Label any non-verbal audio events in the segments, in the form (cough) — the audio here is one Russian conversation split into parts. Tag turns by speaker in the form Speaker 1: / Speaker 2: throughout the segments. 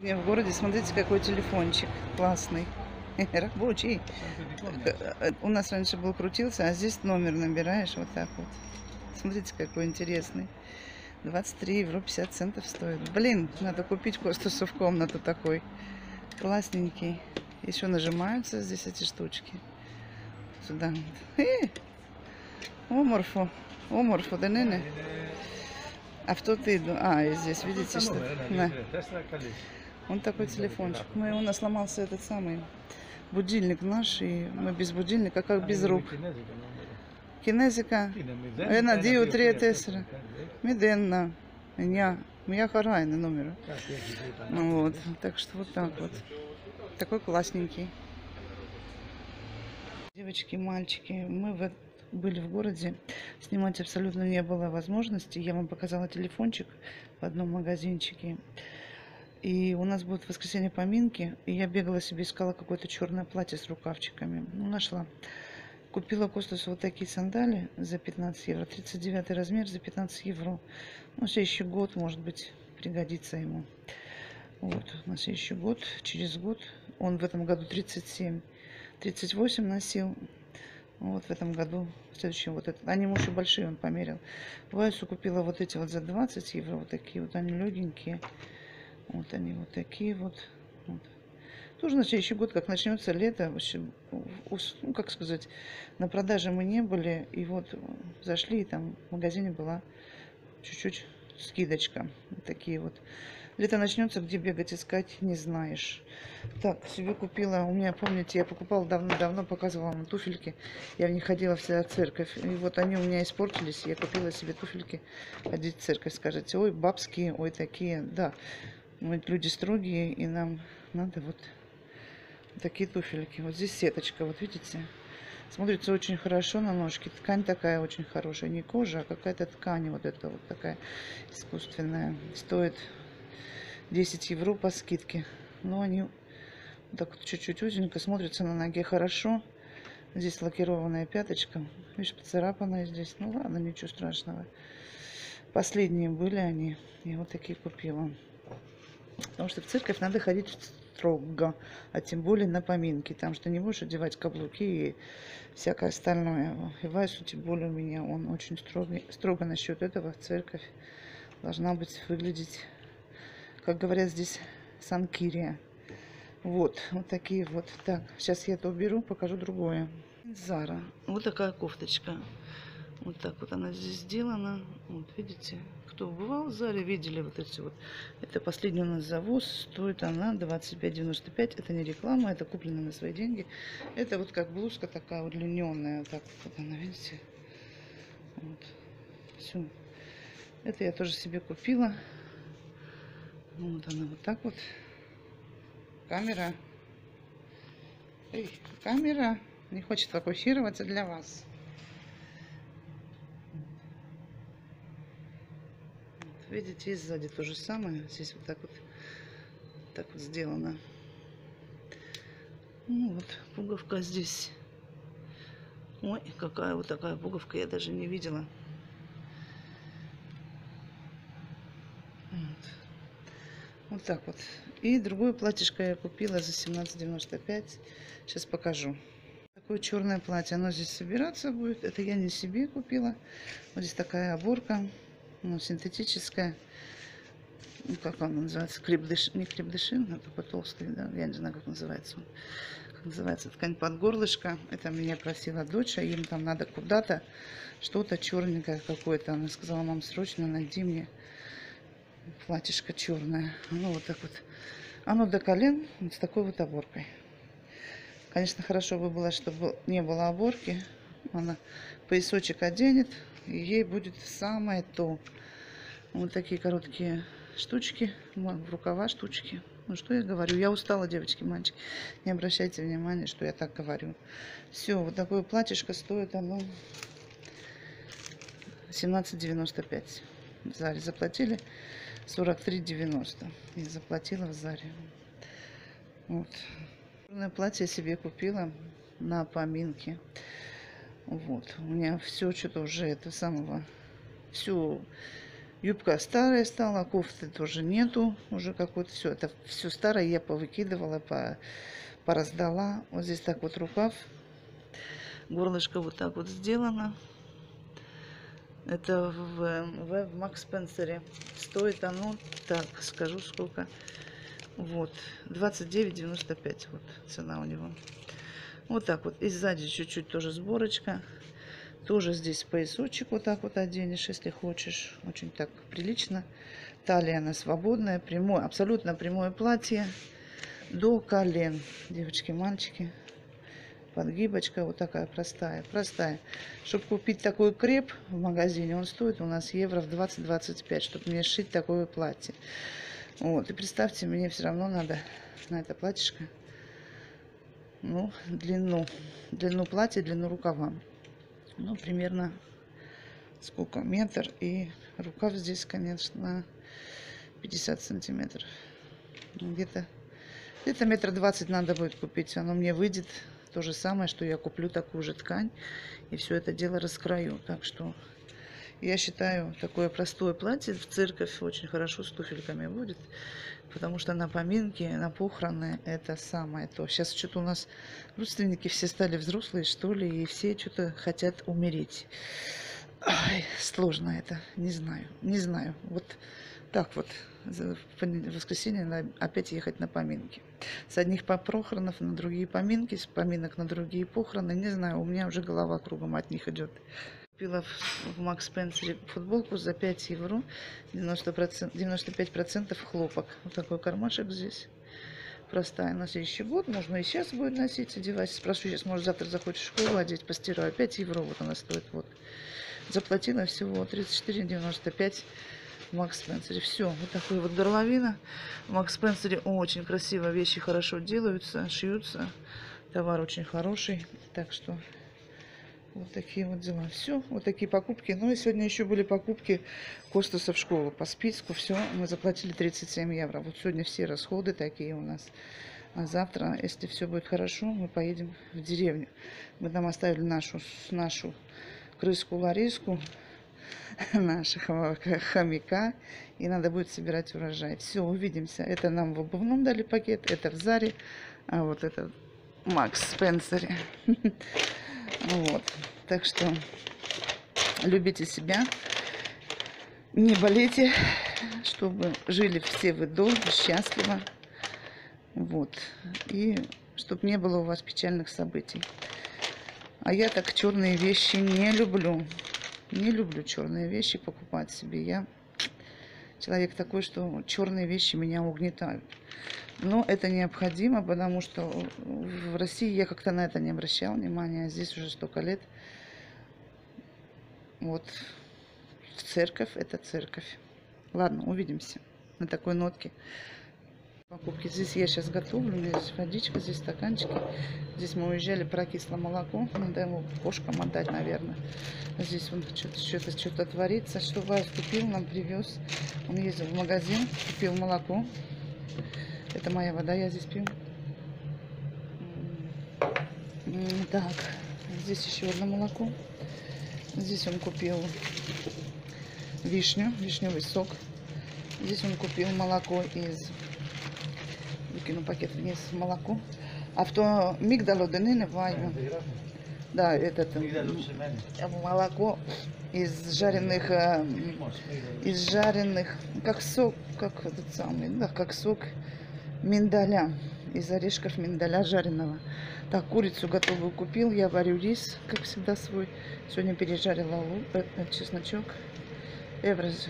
Speaker 1: Меня в городе, смотрите, какой телефончик классный, рабочий. Э, У нас раньше был крутился, а здесь номер набираешь вот так вот. Смотрите, какой интересный. 23 евро 50 центов стоит. Блин, надо купить Костусу в комнату такой. Классненький. Еще нажимаются здесь эти штучки. Сюда. Э, Оморфо. Оморфо, да не А в тот иду. А, и здесь, видите, что? Да. Он такой телефончик. Мы, у нас сломался этот самый будильник наш, и мы без будильника, как без рук. Кинезика, Ена Дио 3 Тесера, Меденна, меня, меня Харайна номер. Ну вот, так что вот так вот. Такой классненький. Девочки, мальчики, мы в, были в городе, снимать абсолютно не было возможности. Я вам показала телефончик в одном магазинчике. И у нас будет в воскресенье поминки, и я бегала себе, искала какое-то черное платье с рукавчиками. Ну, нашла. Купила Костасу вот такие сандали за 15 евро. 39 размер за 15 евро. Ну, следующий год, может быть, пригодится ему. Вот, на следующий год, через год. Он в этом году 37, 38 носил. Вот в этом году, в следующем вот этот. Они муж и большие, он померил. Вайсу купила вот эти вот за 20 евро, вот такие вот, они легенькие. Вот они вот такие вот. вот. Тоже на следующий год, как начнется лето, в общем, ну, как сказать, на продаже мы не были. И вот зашли, и там в магазине была чуть-чуть скидочка. Вот такие вот. Лето начнется, где бегать искать, не знаешь. Так, себе купила, у меня, помните, я покупала давно-давно, показывала вам туфельки. Я в них ходила вся церковь. И вот они у меня испортились. Я купила себе туфельки ходить в церковь. Скажете, ой, бабские, ой, такие. Да, мы люди строгие, и нам надо вот такие туфельки. Вот здесь сеточка, вот видите? Смотрится очень хорошо на ножке. Ткань такая очень хорошая. Не кожа, а какая-то ткань вот эта вот такая искусственная. Стоит 10 евро по скидке. Но они так вот чуть-чуть узенько смотрятся на ноге хорошо. Здесь лакированная пяточка. Видишь, поцарапанная здесь. Ну ладно, ничего страшного. Последние были они. Я вот такие купила. Потому что в церковь надо ходить строго, а тем более на поминки. Там что не будешь одевать каблуки и всякое остальное. И Вайсу, тем более у меня, он очень строго, строго насчет этого. Церковь должна быть, выглядеть, как говорят здесь, санкирия. Вот, вот такие вот. Так, сейчас я это уберу, покажу другое. Зара. Вот такая кофточка. Вот так вот она здесь сделана. Вот, видите? Кто бывал в Заре, видели вот эти вот. Это последний у нас завоз. Стоит она 25,95. Это не реклама, это куплено на свои деньги. Это вот как блузка такая удлиненная. Вот так вот она, видите? Вот. Все. Это я тоже себе купила. Вот она вот так вот. Камера. Эй, камера не хочет фокусироваться для вас. Видите, и сзади то же самое. Здесь вот так вот, так вот сделано. Ну вот, пуговка здесь. Ой, какая вот такая пуговка, я даже не видела. Вот. вот так вот. И другое платьишко я купила за 17,95. Сейчас покажу. Такое черное платье. Оно здесь собираться будет. Это я не себе купила. Вот здесь такая оборка ну, синтетическая. Ну, как он называется? Крепдыш... Не крепдышин, а такой толстый, да? Я не знаю, как называется он. Как называется ткань под горлышко. Это меня просила дочь, а им там надо куда-то что-то черненькое какое-то. Она сказала, мам, срочно найди мне платьишко черное. Оно вот так вот. Оно до колен с такой вот оборкой. Конечно, хорошо бы было, чтобы не было оборки. Она поясочек оденет, и ей будет самое то. Вот такие короткие штучки, в рукава штучки. Ну что я говорю? Я устала, девочки, мальчики. Не обращайте внимания, что я так говорю. Все, вот такое платьишко стоит оно 17,95. В Заре заплатили 43,90. Я заплатила в Заре. Вот. Платье себе купила на поминке. Вот. У меня все что-то уже это самого... Все Юбка старая стала, кофты тоже нету, уже какой-то все. Это все старое я повыкидывала, по, пораздала. Вот здесь так вот рукав. Горлышко вот так вот сделано. Это в, в, в Макс Спенсере. Стоит оно, так, скажу сколько. Вот, 29,95 вот цена у него. Вот так вот. И сзади чуть-чуть тоже сборочка. Тоже здесь поясочек вот так вот оденешь, если хочешь. Очень так прилично. Талия она свободная, прямое, абсолютно прямое платье до колен. Девочки, мальчики. Подгибочка вот такая простая, простая. Чтобы купить такой креп в магазине, он стоит у нас евро в 20-25, чтобы мне сшить такое платье. Вот, и представьте, мне все равно надо на это платьишко, ну, длину, длину платья, длину рукава. Ну, примерно сколько, метр, и рукав здесь, конечно, 50 сантиметров. Где-то где-то метр двадцать надо будет купить, оно мне выйдет. То же самое, что я куплю такую же ткань, и все это дело раскрою, так что я считаю, такое простое платье в церковь очень хорошо с туфельками будет, потому что на поминки, на похороны это самое то. Сейчас что-то у нас родственники все стали взрослые, что ли, и все что-то хотят умереть. Ай, сложно это, не знаю, не знаю. Вот так вот, в воскресенье опять ехать на поминки. С одних похоронов на другие поминки, с поминок на другие похороны. Не знаю, у меня уже голова кругом от них идет. Купила в Макс Спенсере футболку за 5 евро, 90%, 95% хлопок. Вот такой кармашек здесь. Простая. На следующий год можно и сейчас будет носить, одевать. Спрошу сейчас, может завтра захочешь в школу одеть, постираю. 5 евро вот она стоит. Вот. Заплатила всего 34,95 в Макс Спенсере. Все, вот такой вот горловина. В Макс Спенсере очень красиво вещи хорошо делаются, шьются. Товар очень хороший. Так что вот такие вот дела. Все, вот такие покупки. Ну и сегодня еще были покупки Костаса в школу по списку. Все, мы заплатили 37 евро. Вот сегодня все расходы такие у нас. А завтра, если все будет хорошо, мы поедем в деревню. Мы там оставили нашу, нашу крыску Лариску, (laughs) нашего хомяка. И надо будет собирать урожай. Все, увидимся. Это нам в обувном дали пакет, это в Заре, а вот это Макс Спенсере. (laughs) Вот. Так что любите себя, не болейте, чтобы жили все вы долго, счастливо. Вот. И чтобы не было у вас печальных событий. А я так черные вещи не люблю. Не люблю черные вещи покупать себе. Я человек такой, что черные вещи меня угнетают. Но это необходимо, потому что в России я как-то на это не обращал внимания. А здесь уже столько лет. Вот церковь это церковь. Ладно, увидимся на такой нотке. Покупки. Здесь я сейчас готовлю. Здесь водичка, здесь стаканчики. Здесь мы уезжали, прокисло молоко. Надо ему кошкам отдать, наверное. Здесь он что-то что-то что-то творится. Что Вась купил, нам привез. Он ездил в магазин, купил молоко. Это моя вода, я здесь пью. Так, здесь еще одно молоко. Здесь он купил вишню, вишневый сок. Здесь он купил молоко из... Выкину пакет вниз, молоко. А в то мигдало дынины вайну. Да, этот молоко из жареных, э, из жареных, как сок, как этот самый, да, как сок миндаля, из орешков миндаля жареного. Так, курицу готовую купил, я варю рис, как всегда свой. Сегодня пережарила лук, э, чесночок. Эврос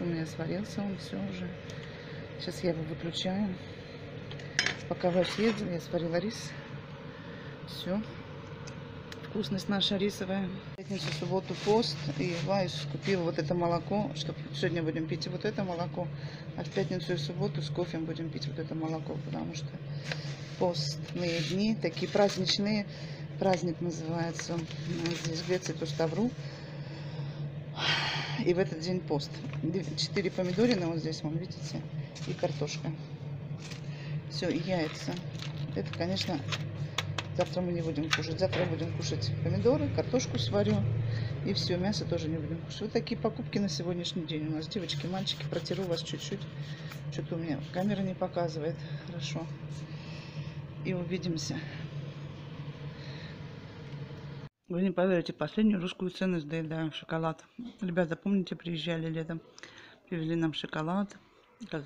Speaker 1: у меня сварился, он все уже. Сейчас я его выключаю. Пока вы съездили, я сварила рис. Все вкусность наша рисовая. Пятницу, субботу пост. И Вайс купил вот это молоко, чтобы сегодня будем пить вот это молоко. А в пятницу и субботу с кофе будем пить вот это молоко, потому что постные дни, такие праздничные. Праздник называется здесь в Греции Туставру. И в этот день пост. Четыре помидорина вот здесь, вон, видите, и картошка. Все, яйца. Это, конечно, Завтра мы не будем кушать. Завтра будем кушать помидоры, картошку сварю И все, мясо тоже не будем кушать. Вот такие покупки на сегодняшний день у нас. Девочки, мальчики, протеру вас чуть-чуть. Что-то у меня камера не показывает. Хорошо. И увидимся. Вы не поверите, последнюю русскую ценность доедаем шоколад. Ребята, помните, приезжали летом, привезли нам шоколад,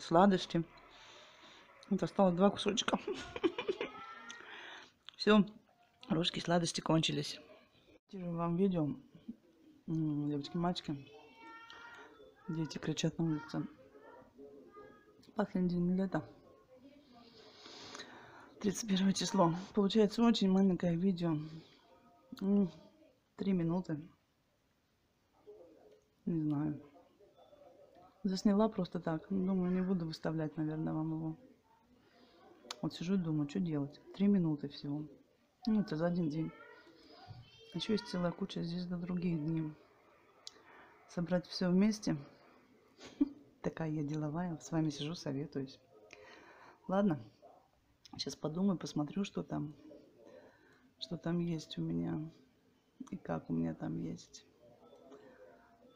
Speaker 1: сладости. Вот осталось два кусочка. (laughs) Все, русские сладости кончились. Вам видео девочки, мальчики, дети кричат на улице. Последний день лета. 31 число. Получается очень маленькое видео. Три минуты. Не знаю. Засняла просто так. Думаю, не буду выставлять, наверное, вам его. Вот сижу и думаю, что делать. Три минуты всего. Ну, это за один день. Еще есть целая куча здесь до других дней. Собрать все вместе. (laughs) Такая я деловая. С вами сижу, советуюсь. Ладно. Сейчас подумаю, посмотрю, что там. Что там есть у меня. И как у меня там есть.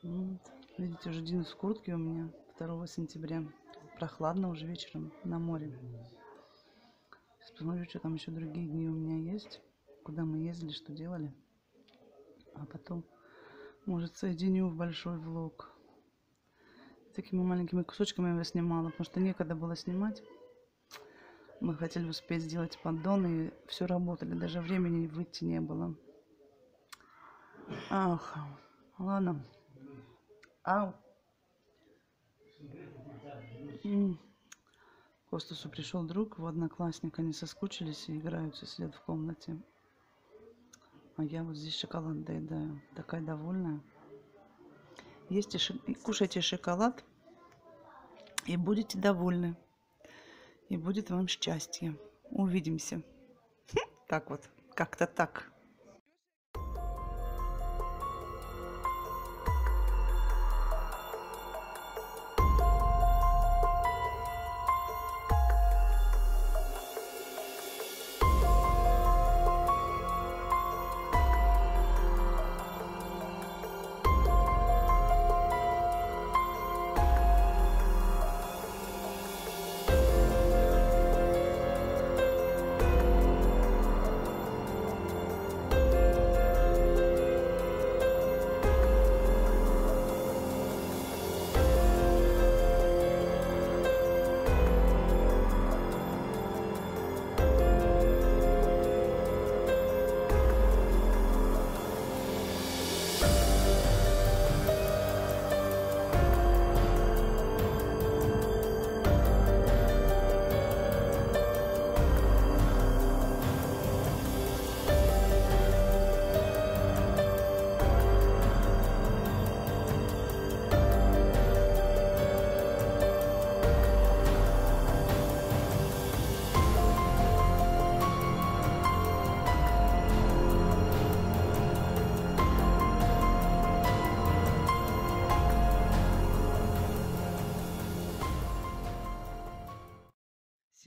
Speaker 1: Вот. Видите, уже день в куртке у меня 2 сентября. Прохладно уже вечером на море. Посмотрю, что там еще другие дни у меня есть. Куда мы ездили, что делали а потом, может, соединю в большой влог. Такими маленькими кусочками я снимала, потому что некогда было снимать. Мы хотели успеть сделать поддон, и все работали, даже времени выйти не было. Ах, ладно. Ау. Костасу пришел друг, его одноклассник, они соскучились и играются, сидят в комнате. А я вот здесь шоколад доедаю. Такая довольная. Есть ши... кушайте шоколад и будете довольны. И будет вам счастье. Увидимся. Так вот, как-то так.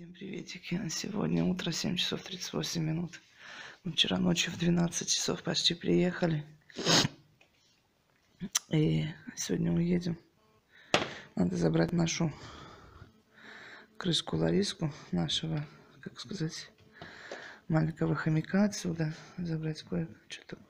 Speaker 1: Всем приветики. Сегодня утро 7 часов 38 минут. Мы вчера ночью в 12 часов почти приехали. И сегодня уедем. Надо забрать нашу крыску Лариску, нашего, как сказать, маленького хомяка отсюда. Забрать кое-что такое.